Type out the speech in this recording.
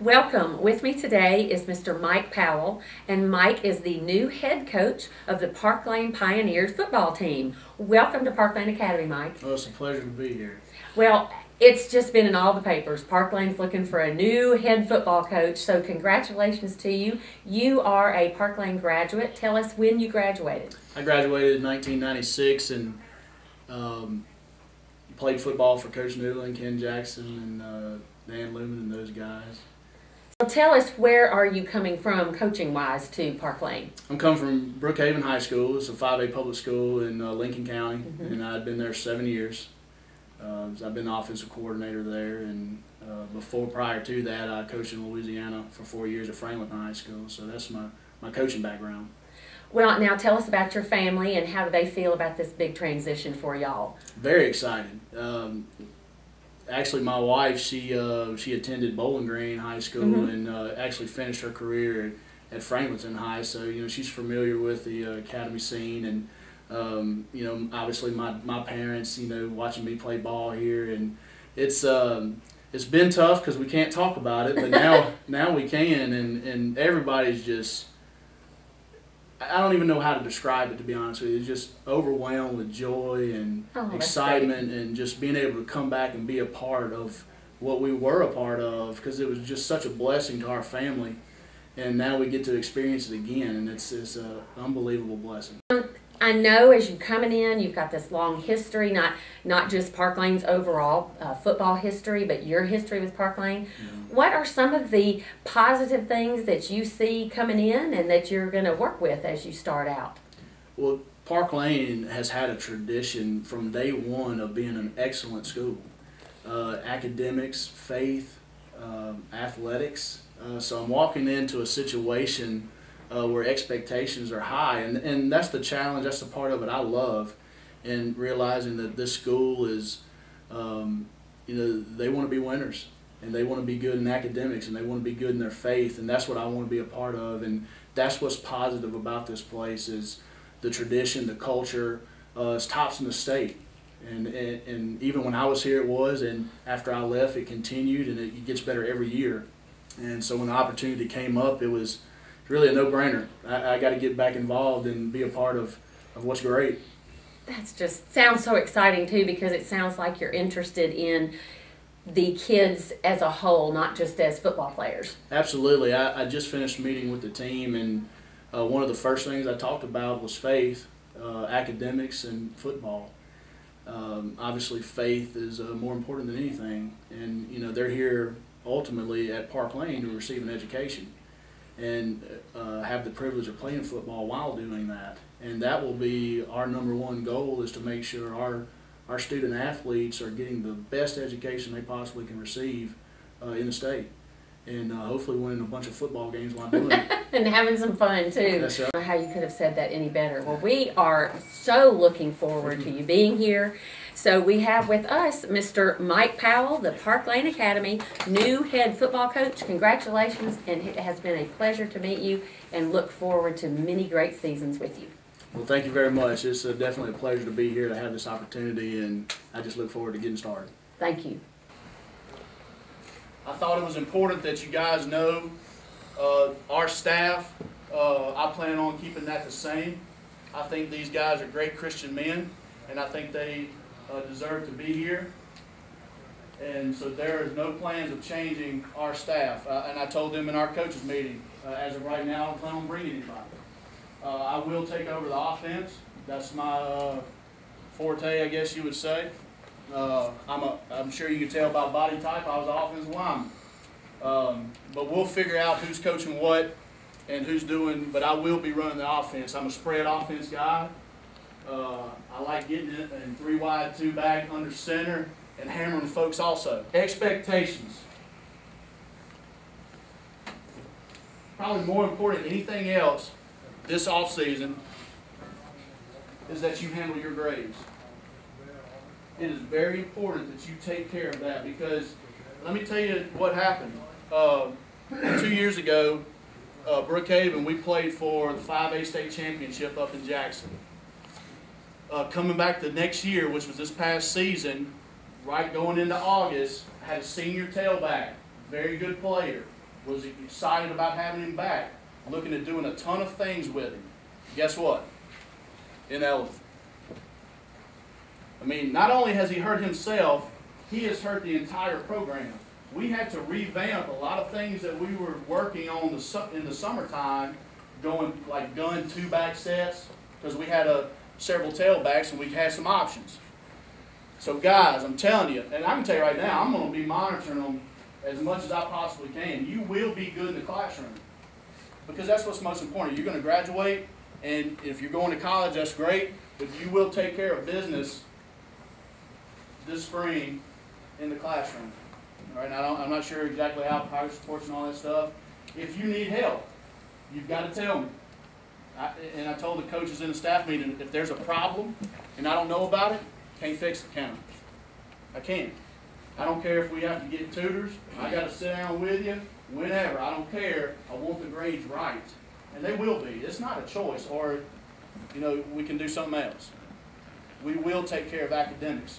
Welcome. With me today is Mr. Mike Powell, and Mike is the new head coach of the Parklane Pioneers football team. Welcome to Parklane Academy, Mike. Oh, it's a pleasure to be here. Well, it's just been in all the papers. Parklane's looking for a new head football coach, so congratulations to you. You are a Parklane graduate. Tell us when you graduated. I graduated in 1996 and um, played football for Coach Newell and Ken Jackson and uh, Dan Lumen and those guys. Tell us where are you coming from coaching wise to Parklane? I'm coming from Brookhaven High School. It's a 5A public school in uh, Lincoln County, Mhm. and I'd been there seven years. Uh, I've been the offensive coordinator there, and uh, before prior to that, I coached in Louisiana for four years at Franklin High School. So that's my, my coaching background. Well, now tell us about your family and how do they feel about this big transition for y'all? Very excited. Um, actually, my wife she uh, she attended Bowling Green High School Mhm. and uh, actually finished her career at, at Franklinton High. So you know she's familiar with the uh, academy scene and um, you know obviously my my parents you know watching me play ball here and it's. Um, it's been tough because we can't talk about it, but now now we can, and, and everybody's just I don't even know how to describe it to be honest with you. It's just overwhelmed with joy and Oh, excitement and just being able to come back and be a part of what we were a part of because it was just such a blessing to our family. And now we get to experience it again, and it's it's an unbelievable blessing. I know as you're coming in, you've got this long history, not not just Parklane's overall uh, football history, but your history with Parklane. What are some of the positive things that you see coming in and that you're going to work with as you start out? Well, Parklane has had a tradition from day one of being an excellent school. Uh, academics, faith, um, athletics. Uh, so I'm walking into a situation uh, where expectations are high, and, and that's the challenge. That's the part of it I love, and realizing that this school is, um, you know, they want to be winners, and they want to be good in academics, and they want to be good in their faith, and that's what I want to be a part of, and that's what's positive about this place is the tradition, the culture. Uh, it's tops in the state. And, and, and even when I was here, it was, and after I left, it continued, and it gets better every year. And so when the opportunity came up, it was really a no-brainer. I, I got to get back involved and be a part of, of what's great. That's just sounds so exciting too because it sounds like you're interested in the kids as a whole, not just as football players. Absolutely. I, I just finished meeting with the team, and uh, one of the first things I talked about was faith, uh, academics, and football. Um, obviously, faith is uh, more important than anything, and you know they're here ultimately at Parklane to receive an education and uh, have the privilege of playing football while doing that. And that will be our number one goal is to make sure our our student athletes are getting the best education they possibly can receive uh, in the state, and uh, hopefully winning a bunch of football games while doing it. and having some fun too. That's right. I don't know How you could have said that any better? Well, we are so looking forward to you being here. So we have with us Mr. Mike Powell, the Parklane Academy new head football coach. Congratulations, and it has been a pleasure to meet you, and look forward to many great seasons with you. Well, thank you very much. It's uh, definitely a pleasure to be here to have this opportunity, and I just look forward to getting started. Thank you. I thought it was important that you guys know uh, our staff. Uh, I plan on keeping that the same. I think these guys are great Christian men, and I think they uh, deserve to be here. And so there is no plans of changing our staff. Uh, and I told them in our coaches meeting, uh, as of right now, I don't plan on bringing anybody. Uh, I will take over the offense. That's my forte, I guess you would say. Uh, I'm, a, I'm sure you can tell by body type, I was an offensive lineman. Um, but we'll figure out who's coaching what and who's doing, but I will be running the offense. I'm a spread offense guy. Uh, I like getting it in three wide, two back, under center, and hammering folks also. Expectations. Probably more important than anything else this offseason is that you handle your grades. It is very important that you take care of that because let me tell you what happened. Uh, two years ago, uh, Brookhaven, we played for the 5A state championship up in Jackson. Uh, coming back the next year, which was this past season, right going into August, had a senior tailback, very good player. was excited about having him back, looking at doing a ton of things with him. Guess what? Ineligible. I mean, not only has he hurt himself, he has hurt the entire program. We had to revamp a lot of things that we were working on the in the summertime, going like gun two back sets, because we had a several tailbacks and we had some options. So guys, I'm telling you, and I can tell you right now, I'm going to be monitoring them as much as I possibly can. You will be good in the classroom because that's what's most important. You're going to graduate, and if you're going to college, that's great. But you will take care of business this spring in the classroom. All right, now, I I'm not sure exactly how progress reports and all that stuff. If you need help, you've got to tell me. I, and I told the coaches in the staff meeting, if there's a problem and I don't know about it, can't fix it, can I? I can't. I don't care if we have to get tutors. I got to sit down with you whenever. I don't care. I want the grades right, and they will be. It's not a choice, or you know, we can do something else. We will take care of academics.